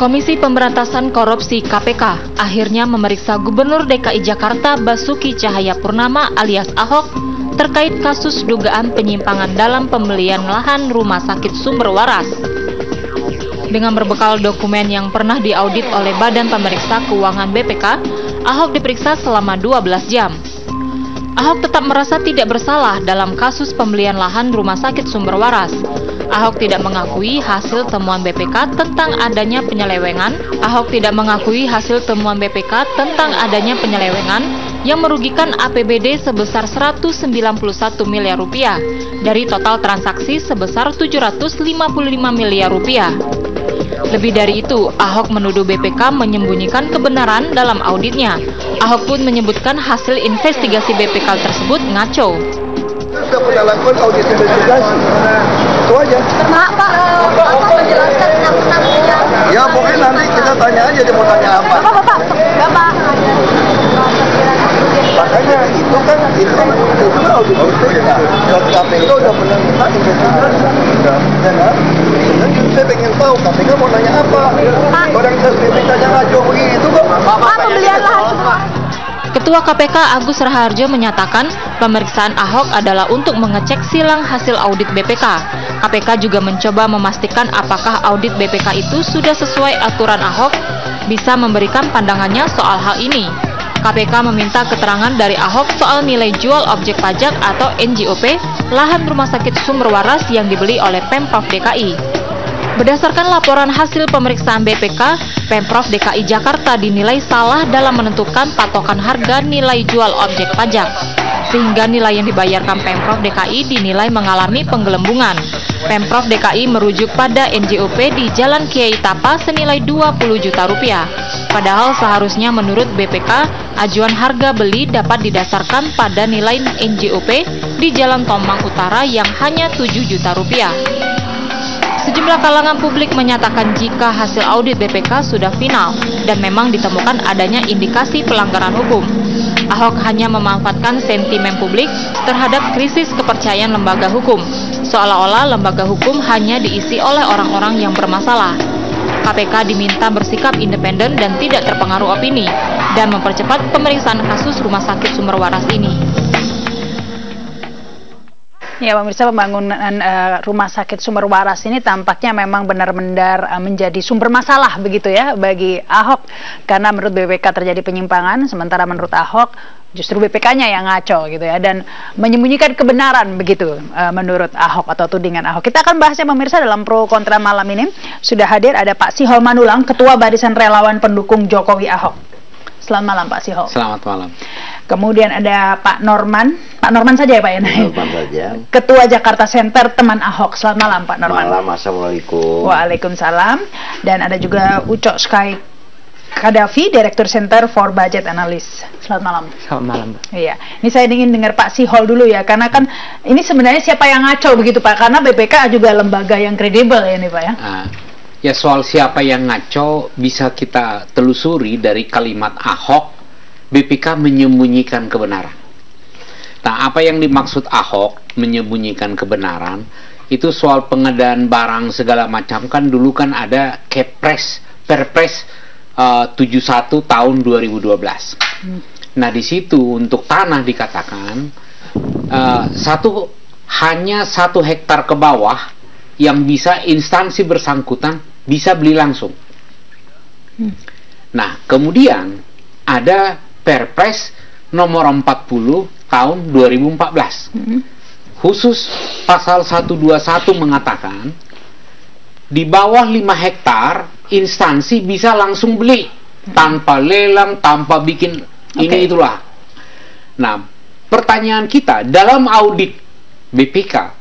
Komisi Pemberantasan Korupsi KPK akhirnya memeriksa Gubernur DKI Jakarta Basuki Cahayapurnama alias Ahok terkait kasus dugaan penyimpangan dalam pembelian lahan rumah sakit sumber waras. Dengan berbekal dokumen yang pernah diaudit oleh Badan Pemeriksa Keuangan BPK, Ahok diperiksa selama 12 jam. Ahok tetap merasa tidak bersalah dalam kasus pembelian lahan rumah sakit sumber waras. Ahok tidak mengakui hasil temuan BPK tentang adanya penyelewengan. Ahok tidak mengakui hasil temuan BPK tentang adanya penyelewengan yang merugikan APBD sebesar 191 miliar rupiah dari total transaksi sebesar 755 miliar rupiah. Lebih dari itu, Ahok menuduh BPK menyembunyikan kebenaran dalam auditnya. Ahok pun menyebutkan hasil investigasi BPK tersebut ngaco sudah pernah lakukan audit investigasi. Itu aja. Pak, Pak, Bapak menjelaskan enam Ya pokoknya nanti kita tanya aja dia mau tanya apa. Bapak, Bapak, Bapak. Makanya itu kan itu itu audit investigasi. KPK udah pernah minta investigasi. Ya kan? Saya pengen tahu KPK mau nanya apa. Orang saya BPK-nya ngaco begitu kok. Pak, pembelian lahan semua. Ketua KPK Agus Raharjo menyatakan pemeriksaan Ahok adalah untuk mengecek silang hasil audit BPK. KPK juga mencoba memastikan apakah audit BPK itu sudah sesuai aturan Ahok, bisa memberikan pandangannya soal hal ini. KPK meminta keterangan dari Ahok soal nilai jual objek pajak atau NJOP lahan rumah sakit sumber waras yang dibeli oleh Pemprov DKI. Berdasarkan laporan hasil pemeriksaan BPK, Pemprov DKI Jakarta dinilai salah dalam menentukan patokan harga nilai jual objek pajak. Sehingga nilai yang dibayarkan Pemprov DKI dinilai mengalami penggelembungan. Pemprov DKI merujuk pada NJOP di Jalan Kiai Tapa senilai 20 juta rupiah. Padahal seharusnya menurut BPK, ajuan harga beli dapat didasarkan pada nilai NJOP di Jalan Tomang Utara yang hanya 7 juta rupiah. Sejumlah kalangan publik menyatakan jika hasil audit BPK sudah final dan memang ditemukan adanya indikasi pelanggaran hukum. Ahok hanya memanfaatkan sentimen publik terhadap krisis kepercayaan lembaga hukum, seolah-olah lembaga hukum hanya diisi oleh orang-orang yang bermasalah. KPK diminta bersikap independen dan tidak terpengaruh opini, dan mempercepat pemeriksaan kasus rumah sakit sumber waras ini. Ya pemirsa pembangunan uh, rumah sakit sumber waras ini tampaknya memang benar-benar uh, menjadi sumber masalah begitu ya bagi Ahok karena menurut BPK terjadi penyimpangan sementara menurut Ahok justru BPK-nya yang ngaco gitu ya dan menyembunyikan kebenaran begitu uh, menurut Ahok atau tudingan Ahok. Kita akan bahasnya pemirsa dalam pro kontra malam ini sudah hadir ada Pak Sihol Manulang Ketua Barisan Relawan Pendukung Jokowi Ahok. Selamat malam Pak Siho. Selamat malam. Kemudian ada Pak Norman. Pak Norman saja ya Pak ya? Norman saja. Ketua Jakarta Center Teman Ahok. Selamat malam Pak Norman. Malam, Assalamualaikum. Waalaikumsalam. Dan ada juga Ucok Sky Kadafi, Direktur Center for Budget Analyst. Selamat malam. Selamat malam. Iya, ini saya ingin dengar Pak Sihol dulu ya, karena kan ini sebenarnya siapa yang ngaco begitu Pak? Karena BPK juga lembaga yang kredibel ya ini Pak ya. Ah, Ya soal siapa yang ngaco bisa kita telusuri dari kalimat Ahok, BPK menyembunyikan kebenaran. Nah, apa yang dimaksud Ahok menyembunyikan kebenaran itu soal pengadaan barang segala macam kan dulu kan ada Kepres Perpres uh, 71 tahun 2012. Hmm. Nah, di situ untuk tanah dikatakan uh, satu hanya satu hektar ke bawah yang bisa instansi bersangkutan bisa beli langsung. Hmm. Nah, kemudian ada Perpres nomor 40 tahun 2014. Hmm. Khusus pasal 121 mengatakan di bawah 5 hektar instansi bisa langsung beli hmm. tanpa lelang, tanpa bikin okay. ini itulah. Nah, pertanyaan kita dalam audit BPK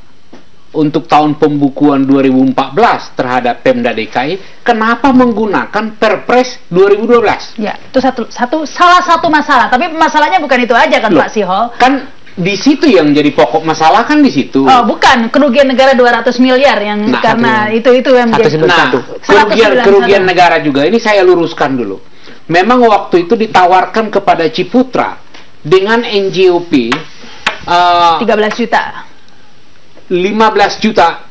untuk tahun pembukuan 2014 terhadap Pemda DKI, kenapa menggunakan Perpres 2012? Ya, itu satu satu salah satu masalah. Tapi masalahnya bukan itu aja kan Loh, Pak Sihol. Kan di situ yang jadi pokok masalah kan di situ. Oh, bukan kerugian negara 200 miliar yang nah, karena itu itu yang menjadi nah, kerugian kerugian negara juga. Ini saya luruskan dulu. Memang waktu itu ditawarkan kepada Ciputra dengan NGOP uh, 13 juta 15 juta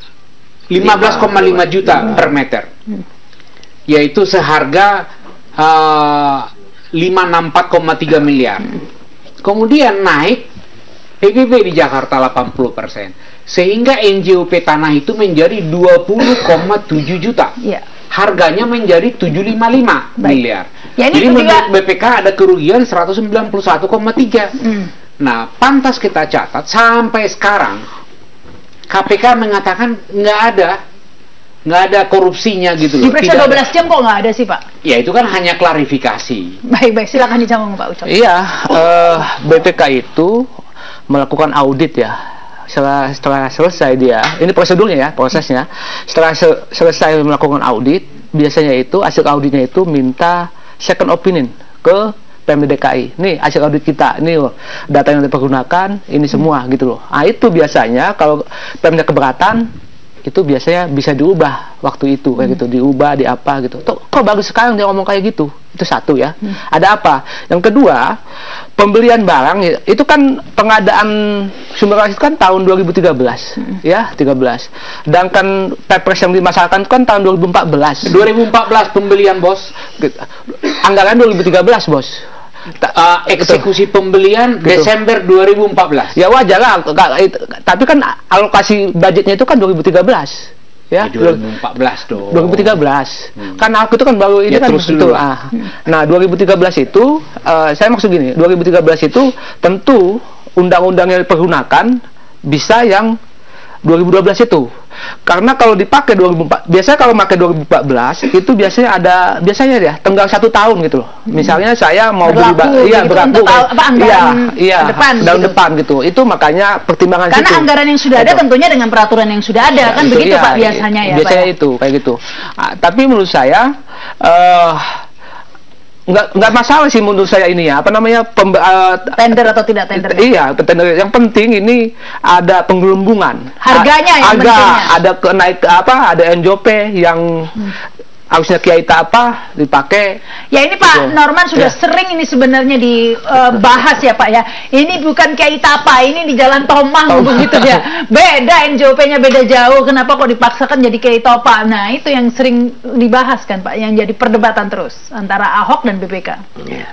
15,5 juta per meter. yaitu seharga uh, 564,3 miliar. Kemudian naik PBB di Jakarta 80%. Sehingga NJOP tanah itu menjadi 20,7 juta. Iya. Harganya menjadi 755 Baik. miliar. Ya, Jadi juga- menurut BPK ada kerugian 191,3. Hmm. Nah, pantas kita catat sampai sekarang KPK mengatakan nggak ada nggak ada korupsinya gitu loh. Diperiksa Tidak 12 ada. jam kok nggak ada sih Pak? Ya itu kan hanya klarifikasi. Baik baik silakan dijawab Pak Ucok. Iya, eh, BPK itu melakukan audit ya. Setelah, setelah selesai dia, ini prosedurnya ya, prosesnya. Setelah se- selesai melakukan audit, biasanya itu hasil auditnya itu minta second opinion ke Pemda DKI. Nih hasil audit kita, ini loh, data yang dipergunakan, ini semua gitu loh. Nah itu biasanya kalau Pemda keberatan, itu biasanya bisa diubah waktu itu kayak gitu diubah di apa gitu. Tuh, kok baru sekarang dia ngomong kayak gitu? Itu satu ya. Ada apa? Yang kedua pembelian barang ya, itu kan pengadaan sumber waras itu kan tahun 2013 ya 13 sedangkan Perpres yang dimasalahkan itu kan tahun 2014 2014 pembelian bos, anggaran 2013 bos Uh, eksekusi pembelian Gitu. Desember 2014. ya wajar lah tapi kan alokasi budgetnya itu kan 2013 ya Ya, 2014 dong. 2013 kan aku itu kan baru ini Ya, kan terus itu ah nah 2013 itu eh, saya maksud gini 2013 itu tentu undang-undang yang dipergunakan bisa yang 2012 itu karena kalau dipakai 2004 biasanya kalau pakai 2014 itu biasanya ada biasanya ya tenggang satu tahun gitu loh misalnya saya mau beli Berlaku ba- iya gitu berlaku untuk kan. apa, iya iya depan tahun gitu. depan gitu itu makanya pertimbangan Karena situ. anggaran yang sudah ada Gitu. tentunya dengan peraturan yang sudah ada kan itu begitu iya, Pak biasanya ya biasanya Pak. ya? itu kayak gitu Ah, tapi menurut saya eh nggak nggak masalah sih menurut saya ini ya apa namanya pembe- eh, Tender atau tidak tender? Iya, tender. Yang penting ini ada penggelembungan. Harganya yang ada, pentingnya. ada kenaik apa? Ada NJOP yang harusnya kiai tak apa dipakai. Ya ini Pak Betul. Norman sudah Ya. sering ini sebenarnya dibahas ya Pak ya. Ini bukan Kiai Tapa, ini di Jalan Tomang Tomang. begitu ya. Beda NJOP-nya beda jauh. Kenapa kok dipaksakan jadi Kiai Topa? Nah itu yang sering dibahas kan Pak, yang jadi perdebatan terus antara Ahok dan BPK. Iya.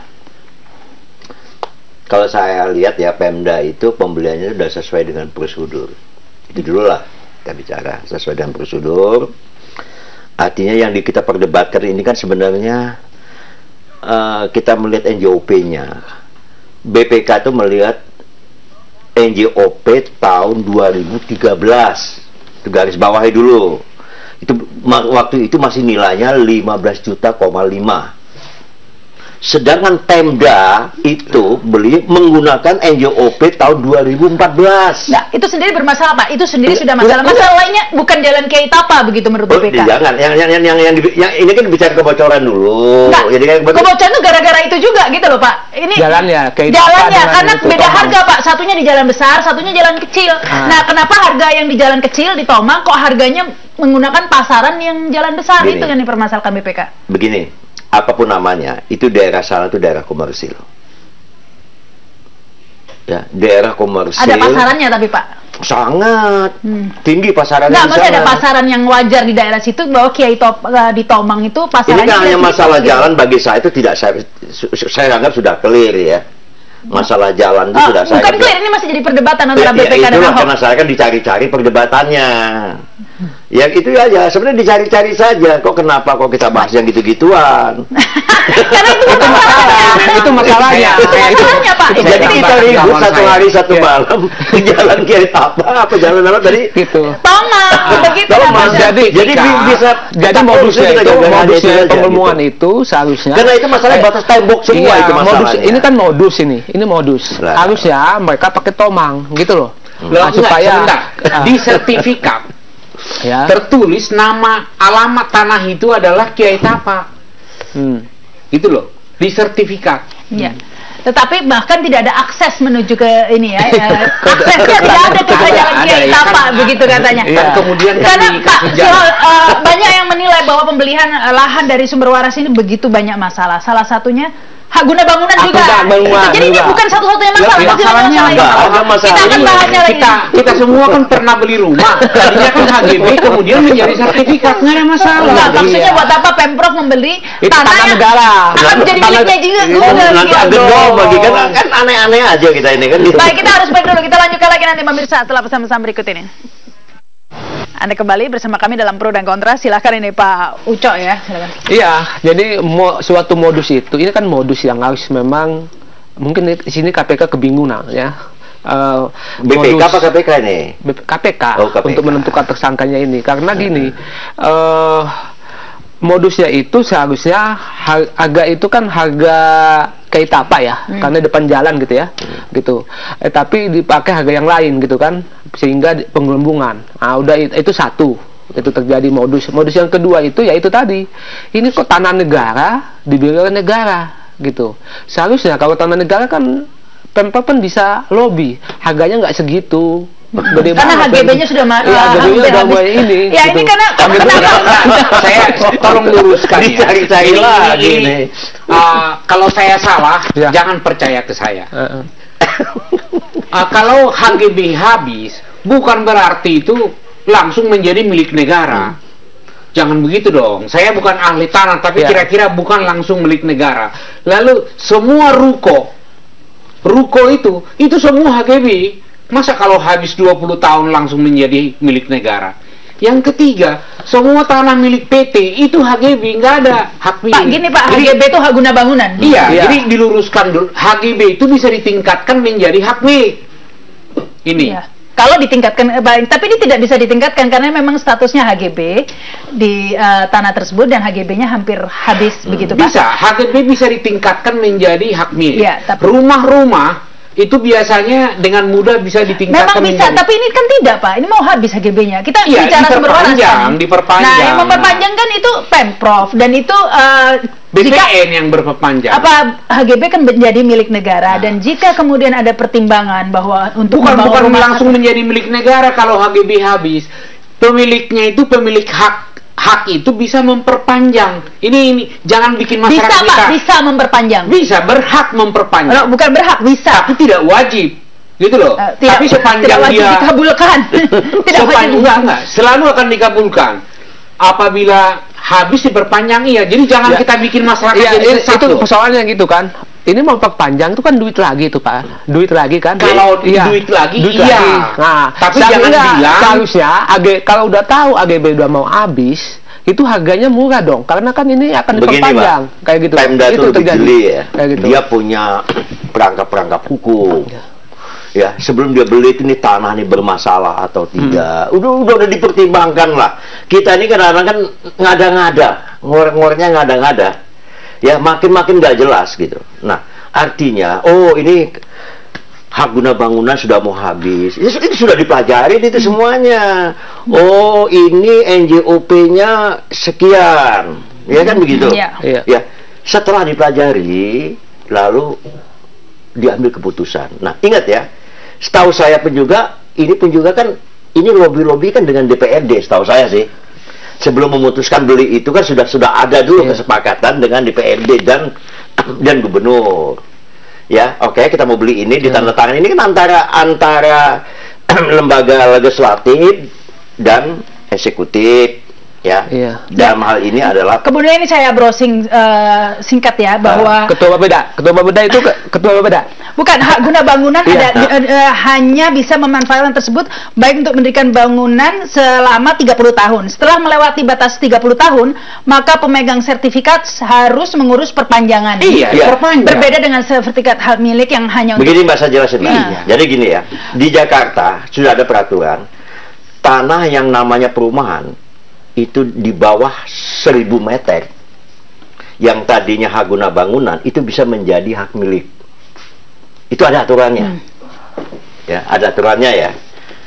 Kalau saya lihat ya Pemda itu pembeliannya sudah sesuai dengan prosedur. Itu dulu lah kita bicara sesuai dengan prosedur. Artinya yang kita perdebatkan ini kan sebenarnya eh, kita melihat NJOP-nya. BPK itu melihat NJOP tahun 2013. Itu garis bawahi dulu. Itu waktu itu masih nilainya 15 juta, koma 5. Sedangkan Pemda itu beli menggunakan NJOP tahun 2014. Nah, itu sendiri bermasalah Pak. Itu sendiri sudah masalah. Masalah lainnya bukan jalan Kiai Tapa begitu menurut Oh, BPK. jangan, yang yang yang yang, yang, yang ini kan bicara kebocoran dulu. Enggak, Jadi kan kebocoran itu gara-gara itu juga gitu loh Pak. Ini Jalannya, kayak jalannya apa karena itu, beda Tomang. harga Pak. Satunya di jalan besar, satunya jalan kecil. Ah. Nah, kenapa harga yang di jalan kecil di Tomang kok harganya menggunakan pasaran yang jalan besar Gini. itu yang dipermasalahkan BPK. begini, apa pun namanya, itu daerah sana itu daerah komersil. Ya, daerah komersil. Ada pasarannya tapi Pak. Sangat Hmm. tinggi pasarannya. Enggak, di maksudnya ada pasaran yang wajar di daerah situ bahwa Kiai Top, eh, di Tomang itu Ini pasarannya kan hanya masalah gitu. jalan bagi saya itu tidak saya saya anggap sudah clear ya. Masalah jalan itu Oh, sudah saya bukan clear, ini masih jadi perdebatan Ya, antara ya, BPK dan itulah Ahok. karena saya kan dicari-cari perdebatannya. Ya itu aja, sebenarnya dicari-cari saja. Kok kenapa kok kita bahas yang gitu-gituan? Karena itu masalahnya. itu masalahnya. Itu masalahnya Pak. Itu Itu Jadi kita ribut satu saya. hari satu Ya. malam di jalan kiai apa apa jalan apa tadi? Gitu. Tomang, begitu. Jadi, Jadi bisa jadi modusnya kita itu modusnya itu pengelmungan gitu. itu seharusnya Karena itu masalah Eh, batas tembok semua iya, itu modus masalahnya. ini kan modus ini ini modus harusnya mereka pakai tomang gitu loh Loh, Nah, supaya. Ah, di sertifikat ya tertulis nama alamat tanah itu adalah Kiai Tapa. hmm. Gitu loh. Di sertifikat. Iya. Tetapi bahkan tidak ada akses menuju ke ini ya. eh, Aksesnya tidak ada ke jalan Kiai ya, Tapa kan. begitu katanya. Iya. Dan kemudian kan Karena Pak, eh, banyak yang menilai bahwa pembelian eh, lahan dari sumber waras ini begitu banyak masalah. Salah satunya hak guna bangunan juga. guna bangunan Jadi ini juga. bukan satu-satunya masalah. Lah, masih ada masalahnya masalah ada, ini. ada masalah Kita akan ini. bahasnya lagi. kita kita semua kan pernah beli rumah tadinya kan HGB kemudian menjadi sertifikat nggak ada masalah Enggak, Iya. maksudnya buat apa Pemprov membeli Itu tanah tanah yang negara. akan menjadi miliknya juga. Udah, nanti iya. agak bagi kan kan aneh-aneh aja kita ini kan. Baik, kita harus break dulu. Kita lanjutkan lagi nanti pemirsa setelah pesan-pesan berikut ini. Anda kembali bersama kami dalam Pro dan Kontra. Silakan ini Pak Uco ya. Silakan. Iya, jadi mo, suatu modus itu, ini kan modus yang harus memang mungkin di sini KPK kebingungan ya. Eh, BPK modus- apa KPK ini? KPK, Oh, KPK. untuk menentukan tersangkanya ini karena gini eh modusnya itu seharusnya har- harga itu kan harga kayak apa ya? Karena depan jalan gitu ya gitu. Eh, tapi dipakai harga yang lain gitu kan sehingga penggelembungan ah udah it- itu satu itu terjadi modus. Modus yang kedua itu ya itu tadi. Ini kok tanah negara dibeli oleh negara gitu. Seharusnya kalau tanah negara kan pemprov kan bisa lobby harganya nggak segitu Gede Karena HGB-nya sudah ma- Iya, uh, HGB-nya hampir udah habis. mulai ini. Ya, ini gitu. karena- HGB saya tolong luruskan ya. Ini- lagi ini, uh, kalau saya salah Ya. jangan percaya ke saya Heeh. Uh, kalau HGB habis bukan berarti itu langsung menjadi milik negara Jangan begitu dong. Saya bukan ahli tanah, tapi Ya. kira-kira bukan langsung milik negara. Lalu semua ruko, ruko itu, itu semua HGB. Masa kalau habis 20 tahun langsung menjadi milik negara? Yang ketiga, semua tanah milik PT itu HGB, nggak ada hak milik. Pak, gini Pak, Jadi- HGB itu hak guna bangunan. Iya, Iya. jadi diluruskan dulu. HGB itu bisa ditingkatkan menjadi hak milik. Ini. Iya. Kalau ditingkatkan, eh, baik, tapi ini tidak bisa ditingkatkan karena memang statusnya HGB di eh, tanah tersebut dan HGB-nya hampir habis begitu Pak. Bisa, HGB bisa ditingkatkan menjadi hak milik. Iya, tapi- Rumah-rumah itu biasanya dengan mudah bisa Memang ditingkatkan bisa, menjadi tapi ini kan tidak Pak. Ini mau habis HGB-nya. Kita Iya, bicara sumber waras kan. diperpanjang. Nah, yang memperpanjang kan itu Pemprov dan itu eh, jika yang berperpanjang. apa HGB kan menjadi milik negara dan jika kemudian ada pertimbangan bahwa untuk bukan bukan langsung menjadi milik negara kalau HGB habis. Pemiliknya itu pemilik hak hak itu bisa memperpanjang. Ini ini jangan bikin bisa masyarakat Pak, kita bisa memperpanjang. bisa berhak memperpanjang. Oh, bukan berhak, bisa. tapi tidak wajib gitu loh. Eh, tidak, tapi sepanjang tidak wajib dia dikabulkan. tidak sepanjang wajib. enggak enggak selalu akan dikabulkan. Apabila habis diperpanjang iya. Jadi jangan Ya. kita bikin masyarakat Iya, jadi i- sesat itu persoalannya gitu kan. Ini mau perpanjang itu kan duit lagi tuh Pak. Duit lagi kan. Kalau duit lagi, iya. Nah, Tapi jangan bilang- seharusnya AG kalau udah tahu AGB udah mau habis, itu harganya murah dong. Karena kan ini akan Begini diperpanjang Pak, kayak gitu. Pemda itu terjadi. jeli ya. Kayak gitu. Dia punya perangkap-perangkap hukum. Ya, sebelum dia beli itu nih tanah nih bermasalah atau tidak. Hmm. Udah, udah udah dipertimbangkan lah. Kita ini kadang-kadang kan ngada-ngada, ngorek-ngoreknya ngada-ngada. Ya, makin-makin nggak jelas gitu. Nah, artinya, oh ini hak guna bangunan sudah mau habis. Itu, itu sudah dipelajari itu semuanya. Oh, ini NJOP-nya sekian. Ya kan begitu? Iya. Iya. Ya, setelah dipelajari, lalu diambil keputusan. Nah, ingat ya, setahu saya pun juga, ini pun juga kan, ini lobby-lobby kan dengan DPRD, setahu saya sih. Sebelum memutuskan beli itu kan sudah sudah ada dulu Iya. kesepakatan dengan DPRD dan dan gubernur. Ya, oke kita mau beli ini ditandatangani ini kan antara antara lembaga legislatif dan eksekutif ya. Iya. Dalam hal ini adalah Kemudian ini saya browsing eh, singkat ya bahwa Ketua Bapeda, Ketua Bapeda itu ke, Ketua Bapeda. bukan hak guna bangunan Iya. ada di- eh, eh, hanya bisa memanfaatkan tersebut baik untuk mendirikan bangunan selama 30 tahun. Setelah melewati batas 30 tahun, maka pemegang sertifikat harus mengurus perpanjangan. Iya, Iya. diperpanjang. Berbeda dengan sertifikat hak milik yang hanya untuk Begini Mbak saya jelasin. Iya. Jadi gini ya, di Jakarta sudah ada peraturan tanah yang namanya perumahan itu di bawah 1000 meter yang tadinya hak guna bangunan itu bisa menjadi hak milik. Itu ada aturannya. Ya, ada aturannya ya.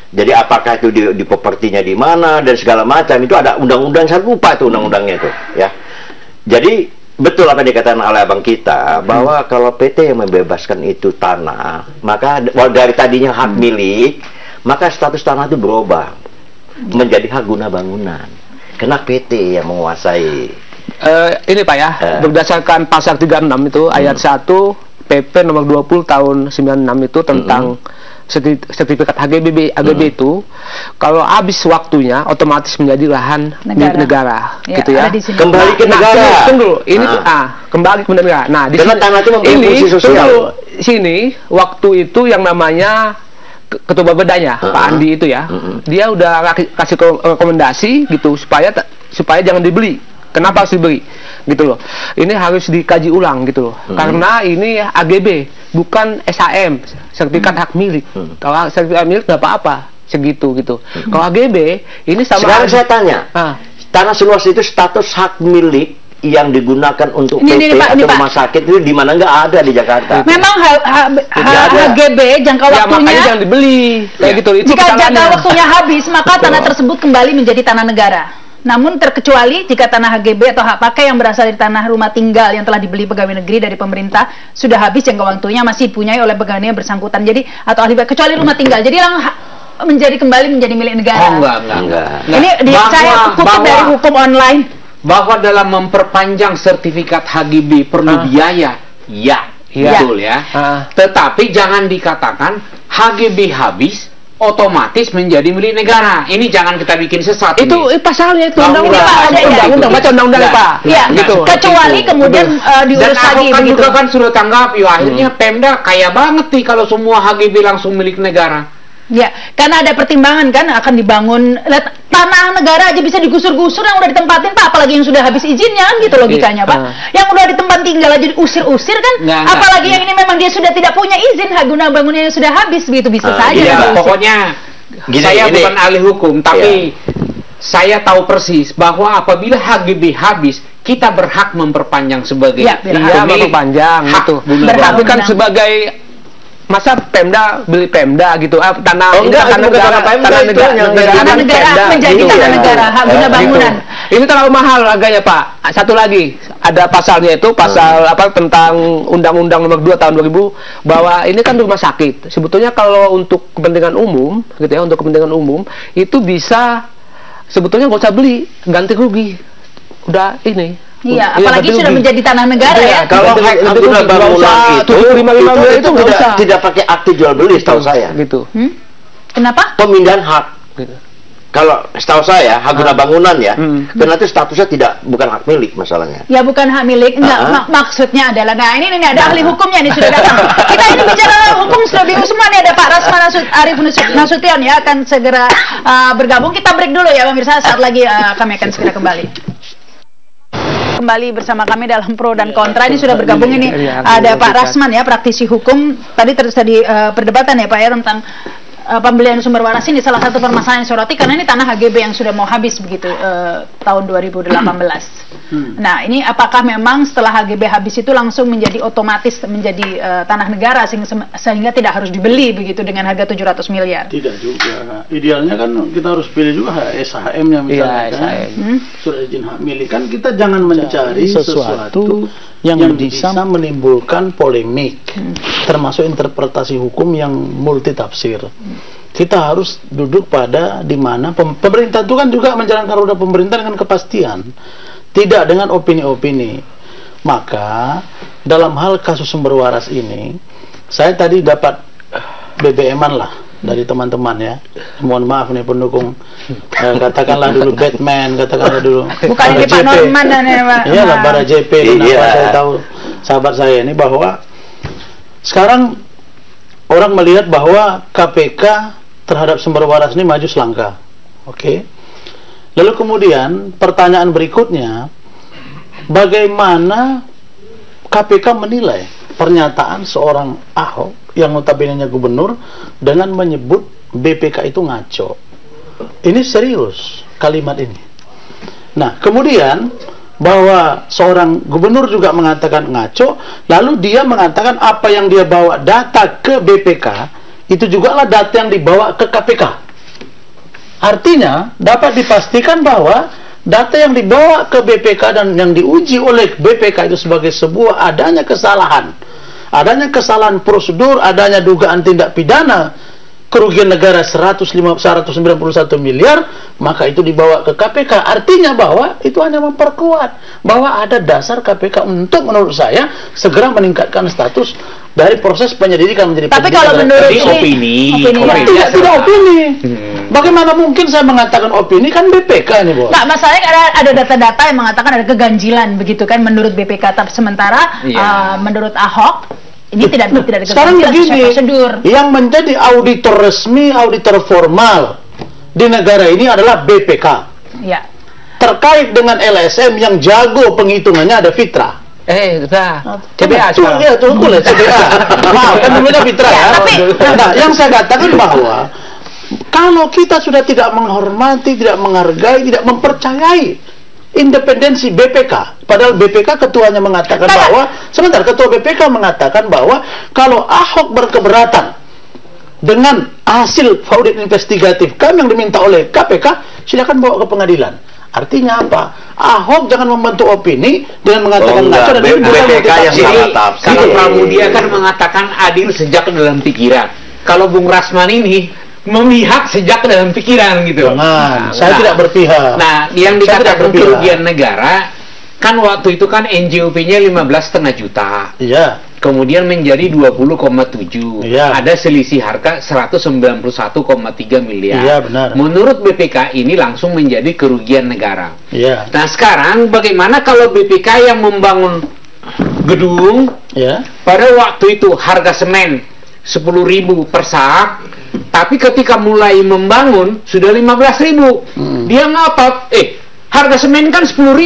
Jadi apakah itu di, di propertinya di mana dan segala macam itu ada undang-undang saya lupa itu undang-undangnya itu ya. Jadi betul apa yang dikatakan oleh abang kita bahwa kalau PT yang membebaskan itu tanah maka dari tadinya hak milik maka status tanah itu berubah menjadi hak guna bangunan. Karena PT yang menguasai. Eh, ini Pak ya, Eh. berdasarkan pasal 36 itu ayat 1 PP nomor 20 tahun 96 itu tentang serti- sertifikat HGB HGB itu kalau habis waktunya otomatis menjadi lahan milik negara Ya, gitu ya. Kembali ke Nah, negara. tunggu, tunggu. ini Ah. tuh ah kembali ke negara. Nah, di Karena sini tanah itu ini fungsi sosial. tunggu, sini waktu itu yang namanya ke- ketua Bapedanya Pak Ah. Andi itu ya. Dia udah kasih ko- rekomendasi gitu supaya supaya jangan dibeli. Kenapa harus dibeli? Gitu loh. Ini harus dikaji ulang gitu loh. Karena ini AGB bukan SHM, sertifikat hak milik. Kalau sertifikat milik nggak apa-apa segitu gitu. Kalau AGB ini sama Sekarang saya tanya, Ah. tanah seluas itu status hak milik yang digunakan untuk Ini, PT ini, Pak, ini, atau Pak. rumah sakit itu di mana nggak ada di Jakarta. Memang H- H- Tidak ada. HGB jangka ya waktunya jangan dibeli kayak Ya. gitu itu jika jangka waktunya habis maka tanah tersebut kembali menjadi tanah negara. Namun terkecuali jika tanah HGB atau hak pakai yang berasal dari tanah rumah tinggal yang telah dibeli pegawai negeri dari pemerintah sudah habis jangka waktunya masih dipunyai oleh pegawai yang bersangkutan. Jadi atau ahli kecuali rumah tinggal. Jadi lang ha- menjadi kembali menjadi milik negara. Oh enggak, enggak, Enggak. Ini di, Bahwa- saya kutip dari hukum online. Bahwa dalam memperpanjang sertifikat HGB perlu Ah. biaya. Ya, Iya. betul ya. Ah. Tetapi jangan dikatakan HGB habis otomatis menjadi milik negara. Ini jangan kita bikin sesat itu ini. eh, pasalnya itu undang-undang enggak, ada, ada. undang-undang baca undang-undang. Pak Iya, gitu kecuali Itu. kemudian Dan diurus Ahok lagi kan begitu. juga kan sudah tanggap, ya akhirnya Pemda kaya banget nih kalau semua HGB langsung milik negara. Ya, karena ada pertimbangan kan akan dibangun lihat, tanah negara aja bisa digusur-gusur yang udah ditempatin Pak, apalagi yang sudah habis izinnya kan gitu logikanya Pak. Ah. Yang udah di tempat tinggal aja diusir-usir kan, Nggak, nggak. apalagi yang ini memang dia sudah tidak punya izin hak guna bangunannya sudah habis begitu bisa Ah, saja iya, pokoknya Gini, saya gini. bukan ahli hukum, tapi saya tahu persis bahwa apabila HGB habis, kita berhak memperpanjang sebagai Ya, berhak. iya pemilik bapak panjang hak gitu guna Berhak. tapi kan sebagai masa Pemda beli Pemda gitu ah, tanah Oh, enggak, tanah itu negara tanah Pemda, tanah itu negara yang negara tanah kan negara Pemda, menjadi gitu. tanah negara hak guna Eh, bangunan. Gitu. Ini terlalu mahal harganya Pak. Satu lagi ada pasalnya itu pasal apa tentang Undang-Undang Nomor 2 Tahun 2000 bahwa ini kan rumah sakit. Sebetulnya kalau untuk kepentingan umum gitu ya untuk kepentingan umum itu bisa sebetulnya nggak usah beli ganti rugi. Udah ini. Iya, Iya, apalagi sudah menjadi tanah negara Iya, ya. Kalau hak nggak bangunan itu, itu, itu tidak, usah. tidak pakai akte jual beli setahu saya. Gitu. Hmm? Kenapa? Pemindahan hak. Gitu. Kalau setahu saya hak guna bangunan ya, Hmm. karena itu statusnya tidak bukan hak milik masalahnya. Ya bukan hak milik, enggak Ah. mak- maksudnya adalah nah ini ini ada ahli hukumnya nih sudah datang. Kita ini bicara hukum sudah bingung semua nih ada Pak Rasman Nasut, Arif Nasut- Nasution ya akan segera uh, bergabung. Kita break dulu ya pemirsa saat lagi uh, kami akan segera kembali. Kembali bersama kami dalam pro dan kontra. Ini sudah bergabung ini Iya, ada Pak iya. Rasman ya praktisi hukum. Tadi terjadi uh, perdebatan ya Pak ya tentang uh, pembelian sumber waras ini salah satu permasalahan yang soroti karena ini tanah HGB yang sudah mau habis begitu uh, tahun 2018. Nah ini apakah memang setelah HGB habis itu langsung menjadi otomatis menjadi uh, tanah negara sehingga, sehingga tidak harus dibeli begitu dengan harga 700 miliar? Tidak juga. Idealnya kan kita harus pilih juga SHM-nya misalnya Iya, kan. SHM. Hmm? Surat izin hak milik kan kita jangan mencari sesuatu sesuatu yang, bisa menimbulkan polemik, termasuk interpretasi hukum yang multi tafsir. Kita harus duduk pada di mana pem- pemerintah itu kan juga menjalankan roda pemerintah dengan kepastian, tidak dengan opini-opini. Maka dalam hal kasus sumber waras ini, saya tadi dapat BBM-an lah dari teman-teman ya. Mohon maaf nih pendukung eh, katakanlah dulu Batman, katakanlah dulu Bukan ini Pak. Norman dan ya, Pak. Iya lah para JP dan Iya. apa saya tahu sahabat saya ini bahwa sekarang orang melihat bahwa KPK terhadap sumber waras ini maju selangkah. Oke. Lalu kemudian pertanyaan berikutnya bagaimana KPK menilai pernyataan seorang Ahok yang notabene gubernur dengan menyebut BPK itu ngaco. Ini serius kalimat ini. Nah, kemudian bahwa seorang gubernur juga mengatakan ngaco, lalu dia mengatakan apa yang dia bawa data ke BPK itu juga lah data yang dibawa ke KPK. Artinya dapat dipastikan bahwa data yang dibawa ke BPK dan yang diuji oleh BPK itu sebagai sebuah adanya kesalahan, adanya kesalahan prosedur, adanya dugaan tindak pidana kerugian negara 105 191 miliar, maka itu dibawa ke KPK. Artinya bahwa itu hanya memperkuat bahwa ada dasar KPK untuk menurut saya segera meningkatkan status dari proses penyelidikan menjadi Tapi kalau menurut ini opini, opini, opini. tidak tidak opini. Hmm. Bagaimana mungkin saya mengatakan opini kan BPK nih, Bos. Nggak, masalahnya ada ada data-data yang mengatakan ada keganjilan begitu kan menurut BPK tapi sementara Iya. uh, menurut Ahok ini tidak tidak ada Sekarang begini, prosedur. yang menjadi auditor resmi, auditor formal di negara ini adalah BPK. Ya. Terkait dengan LSM yang jago penghitungannya ada Fitra. Eh, sudah. Tuh, CBA sekarang. ya, tuh, tuh, lah, CBA. Maaf, kan dulunya Fitra ya. tapi- Nah, yang saya katakan bahwa kalau kita sudah tidak menghormati, tidak menghargai, tidak mempercayai independensi BPK, padahal BPK ketuanya mengatakan Tidak. bahwa sebentar ketua BPK mengatakan bahwa kalau Ahok berkeberatan dengan hasil audit investigatif kami yang diminta oleh KPK, silakan bawa ke pengadilan. Artinya apa? Ahok jangan membentuk opini dengan mengatakan Oh, enggak. ngaco dan ini B- bukan BPK yang salah tafsir. kalau Pramudia kan mengatakan adil sejak dalam pikiran. Kalau Bung Rasman ini memihak sejak dalam pikiran gitu. Jangan, saya tidak berpihak. Nah, yang Saya dikatakan kerugian negara kan waktu itu kan NJOP-nya 15,5 juta. Iya. Kemudian menjadi 20,7. Iya. Ada selisih harga 191,3 miliar. Iya, benar. Menurut BPK ini langsung menjadi kerugian negara. Iya. Nah, sekarang bagaimana kalau BPK yang membangun gedung Ya. pada waktu itu harga semen 10.000 per sak, tapi ketika mulai membangun sudah 15.000. Hmm. Dia ngotot, eh harga semen kan 10.000.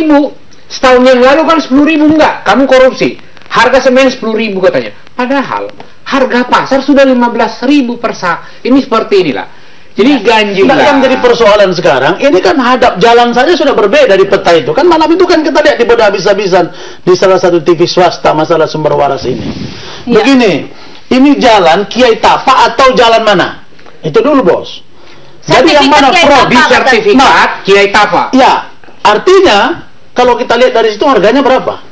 Setahun yang lalu kan 10.000 enggak, kamu korupsi. Harga semen 10.000 katanya. Padahal harga pasar sudah 15.000 per sak. Ini seperti inilah. Jadi ganjil. Nah, yang jadi persoalan sekarang, ini kan hadap jalan saja sudah berbeda di peta itu. Kan malam itu kan kita lihat di bedah habis-habisan di salah satu TV swasta masalah sumber waras ini. Iya. Begini, ini jalan Kiai Tapa atau jalan mana? Itu dulu, Bos. Jadi yang mana Kiai pro? Di sertifikat Kiai Tapa. Ya, artinya kalau kita lihat dari situ harganya berapa?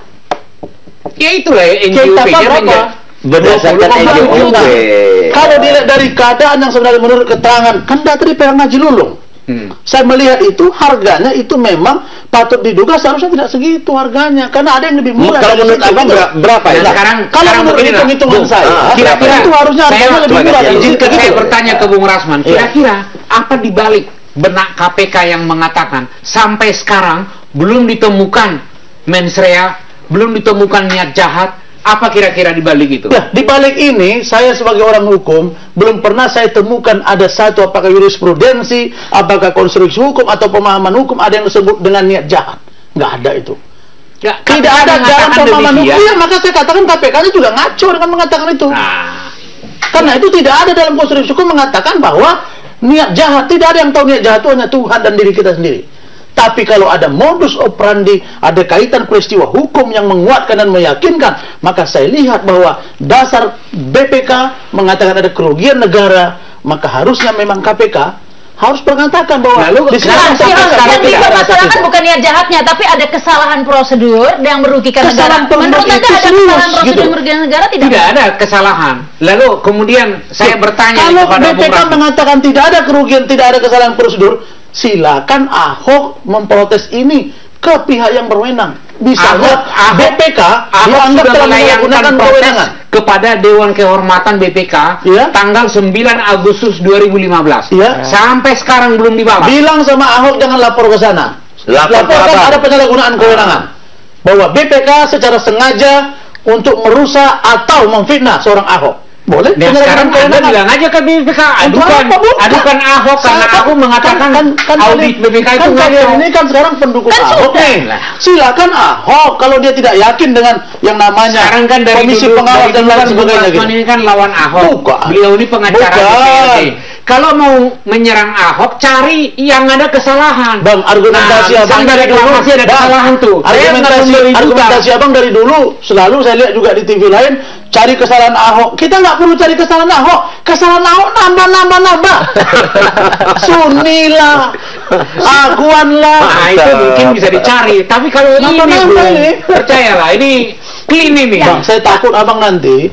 Ya itulah ya Kiai Tapa NJOP-nya berapa? Berdasarkan 20,5 juta. NJOP. Kalau dilihat dari keadaan yang sebenarnya menurut keterangan, kan PH Ngaji Lulung. Hmm. Saya melihat itu harganya itu memang patut diduga seharusnya tidak segitu harganya karena ada yang lebih murah. Kalau dari menurut abang ber- berapa ya? Nah, Nah, sekarang kalau sekarang menurut hitung-hitungan saya, ah, kira-kira itu harusnya saya harganya lebih murah izinkan saya bertanya ke Bung Rasman Iya. kira-kira apa dibalik benak KPK yang mengatakan sampai sekarang belum ditemukan mensrea belum ditemukan niat jahat apa kira-kira dibalik itu Ya, di balik ini saya sebagai orang hukum belum pernah saya temukan ada satu apakah jurisprudensi, apakah konstruksi hukum atau pemahaman hukum ada yang disebut dengan niat jahat. Nggak ada itu. Nggak, Tidak ada dalam pemahaman hukum. Iya, maka saya katakan KPK juga ngaco dengan mengatakan itu. Nah, Karena itu tidak ada dalam konstruksi hukum mengatakan bahwa niat jahat tidak ada yang tahu niat jahat itu hanya Tuhan dan diri kita sendiri. Tapi kalau ada modus operandi, ada kaitan peristiwa hukum yang menguatkan dan meyakinkan, maka saya lihat bahwa dasar BPK mengatakan ada kerugian negara, maka harusnya memang KPK harus mengatakan bahwa Lalu, sampai kesalahan yang dipermasalahkan bukan niat jahatnya, tapi ada kesalahan prosedur yang merugikan Kesalahan negara. Menurut Anda ada serius, kesalahan prosedur gitu. yang merugikan negara tidak? tidak ada kesalahan lalu kemudian saya bertanya Kalau BPK mengatakan tidak ada kerugian, tidak ada kesalahan prosedur, silakan Ahok memprotes ini ke pihak yang berwenang. Misalnya Ahok- Ahok- BPK Ahok dianggap telah menggunakan protes kewenangan. Kepada Dewan Kehormatan BPK Iya. tanggal 9 Agustus 2015 Iya. sampai sekarang belum dibalas Bilang sama Ahok jangan lapor ke sana. Lapor Laporkan apa? ada penyalahgunaan kewenangan. Bahwa BPK secara sengaja untuk merusak atau memfitnah seorang Ahok. Boleh Dan sekarang Anda bilang aja ke BPK, Untuk adukan, adukan Ahok karena Saya- aku mengatakan audit kalian- BPK itu kan kalian ngaco. ini kan sekarang pendukung Kan Ahok nih. Silakan Ahok kalau dia tidak yakin dengan yang namanya Sekarang kan dari komisi dulu, pengawas dari dan lain kan Bung sebagainya gitu. ini kan lawan Ahok. Bukan. Beliau ini pengacara Bukan. Kalau mau menyerang Ahok, cari yang ada kesalahan. Bang, argumentasi nah, abang dari dulu reklamasi ada Bang, kesalahan tuh. Argumentasi, argumentasi abang dari dulu selalu saya lihat juga di TV lain cari kesalahan Ahok. Kita nggak perlu cari kesalahan Ahok. Kesalahan Ahok nambah nambah nambah. Sunilah, aguan lah. Nah, itu mungkin bisa dicari. Tapi kalau ini ini. percayalah, ini clean ini. Bang, saya takut abang nanti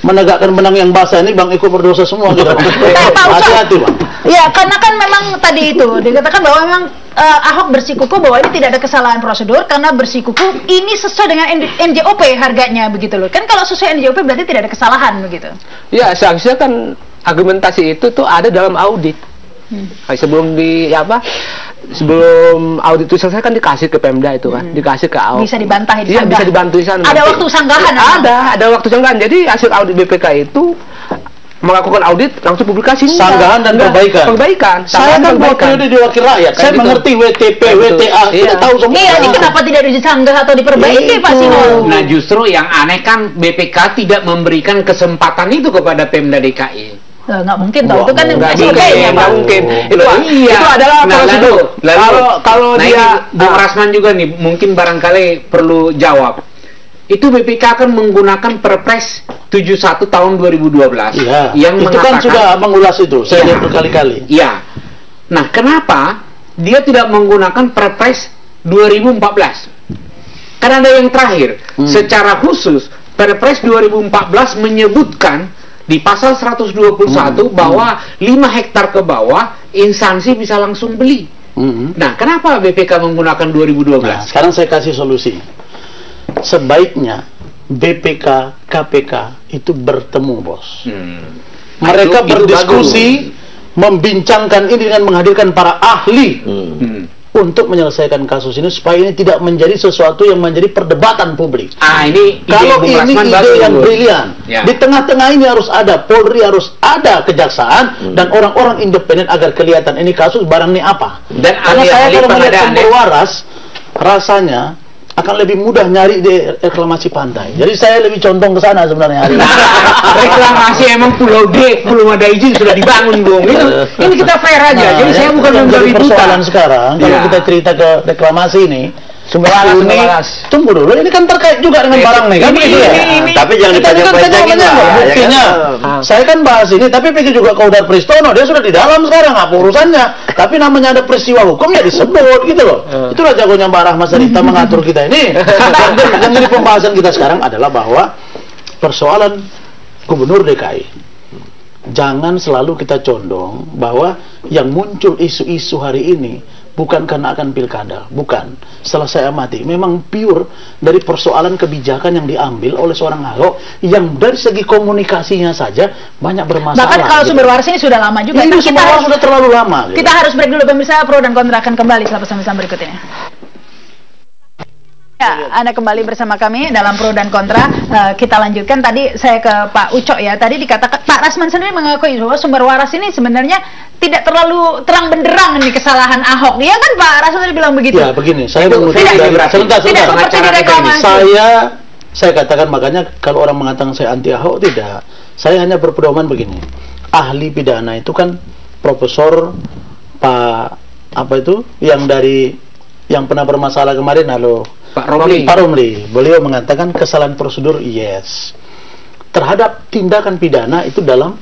menegakkan benang yang basah ini Bang Eko berdosa semua gitu. Hati-hati Bang. Ya, karena kan memang tadi itu dikatakan bahwa memang eh, Ahok bersikuku bahwa ini tidak ada kesalahan prosedur karena bersikuku ini sesuai dengan NJOP harganya begitu loh. Kan kalau sesuai NJOP berarti tidak ada kesalahan begitu. Ya, seharusnya kan argumentasi itu tuh ada dalam audit. Kayak Sebelum di apa? Sebelum audit itu selesai kan dikasih ke Pemda itu kan, dikasih ke AOK. Bisa dibantahi di Iya, bisa dibantu di sana. Ada waktu sanggahan, memang? Ada, ada waktu sanggahan. Jadi hasil audit BPK itu melakukan audit langsung publikasi enggak. Sanggahan dan Enggak. perbaikan. Perbaikan. Saya Sanggahan, kan periode di wakil rakyat. Kayak Saya gitu. mengerti WTP, gitu. WTA, Iya. kita tahu semua. Iya, ini kenapa tidak disanggah atau diperbaiki Pak Sinol? Nah justru yang aneh kan BPK tidak memberikan kesempatan itu kepada Pemda DKI. Eh, nggak mungkin Wah, itu kan Nggak SOP mungkin, nya Pak. nggak mungkin. Itu, iya. itu adalah Nah, prosedur. lalu- Kalau kalau nah, dia ini Bung ah, Rasman juga nih mungkin barangkali perlu jawab. Itu BPK akan menggunakan Perpres 71 tahun 2012 Iya. yang itu mengatakan kan sudah mengulas itu. Saya Iya. lihat berkali-kali. Iya. Nah, kenapa dia tidak menggunakan Perpres 2014? Karena ada yang terakhir, Hmm. secara khusus Perpres 2014 menyebutkan di pasal 121 Hmm. bahwa 5 hektar ke bawah instansi bisa langsung beli. Mhm. Nah, kenapa BPK menggunakan 2012? Nah, sekarang saya kasih solusi. Sebaiknya BPK, KPK itu bertemu, bos. Hmm. Mereka Itu- itu berdiskusi, membincangkan ini dengan menghadirkan para ahli Hmm. Untuk menyelesaikan kasus ini supaya ini tidak menjadi sesuatu yang menjadi perdebatan publik. Ah, ini ide Kalau Bung ini ide bagus. yang brilian, Ya. di tengah-tengah ini harus ada Polri, harus ada kejaksaan dan orang-orang independen agar kelihatan ini kasus barang ini apa. Dan Karena saya kalau melihat pengadaan, ya. sumber waras, rasanya akan lebih mudah nyari di reklamasi pantai. Jadi saya lebih condong ke sana sebenarnya hari ini. Reklamasi emang Pulau D belum ada izin sudah dibangun Bung. Itu, ini kita fair aja. Nah, Jadi saya yang- bukan yang jadi memberi buta. persoalan sekarang kalau Iya. kita cerita ke reklamasi ini Sumber ini, tunggu dulu ini kan terkait juga dengan barang nih kan ini- begitu ya? ini- ini- Tapi jangan Kita ini kan lah. ya buktinya. kan? Saya kan bahas ini, tapi pikir juga Kaudar Pristono, dia sudah di dalam sekarang, apa urusannya? Tapi namanya ada peristiwa hukum ya disebut gitu loh. Itulah jagonya Mbak Rahmat Sarita mengatur kita ini. yang jadi pembahasan kita sekarang adalah bahwa persoalan Gubernur DKI. Jangan selalu kita condong bahwa yang muncul isu-isu hari ini bukan karena akan pilkada, bukan. Setelah saya amati, memang pure dari persoalan kebijakan yang diambil oleh seorang Ahok yang dari segi komunikasinya saja banyak bermasalah. Bahkan kalau gitu. sumber waras ini sudah lama juga. ini sumber waras sudah terlalu lama. gitu. Kita harus break dulu pemirsa pro dan kontra akan kembali setelah pesan-pesan berikut ini. Ya, Anda kembali bersama kami dalam pro dan kontra. Eh, kita lanjutkan tadi saya ke Pak Ucok ya. Tadi dikatakan Pak Rasman sendiri mengakui bahwa sumber waras ini sebenarnya tidak terlalu terang benderang ini kesalahan Ahok. Dia kan Pak Rasman tadi bilang begitu. Ya begini, saya Itu mengutip tidak- dari berarti. sebentar, Tidak sebentar. seperti reklamasi. Saya saya katakan makanya kalau orang mengatakan saya anti Ahok tidak. Saya hanya berpedoman begini. Ahli pidana itu kan profesor Pak apa itu yang dari yang pernah bermasalah kemarin halo Pak Romli. Pak Romli. Beliau mengatakan kesalahan prosedur yes. Terhadap tindakan pidana itu dalam